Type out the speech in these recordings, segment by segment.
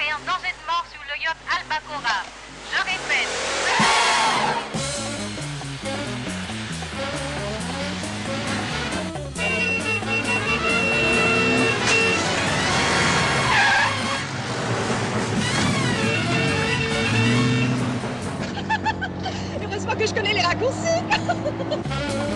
et un danger de mort sur le yacht Albacora. Je répète. Heureusement que je connais les raccourcis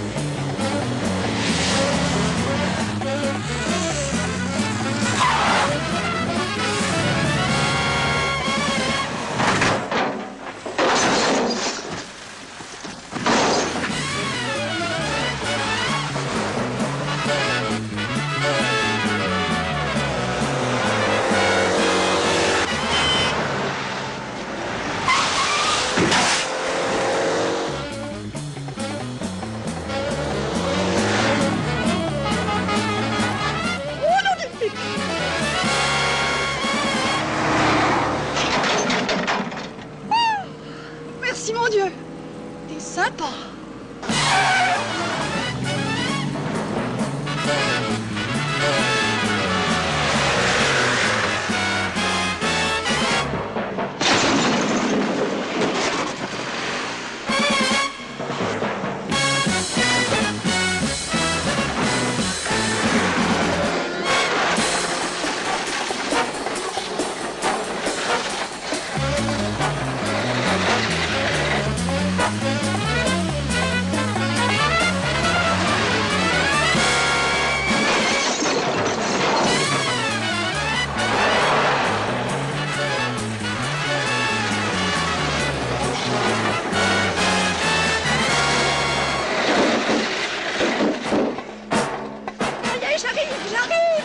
desata. Laki!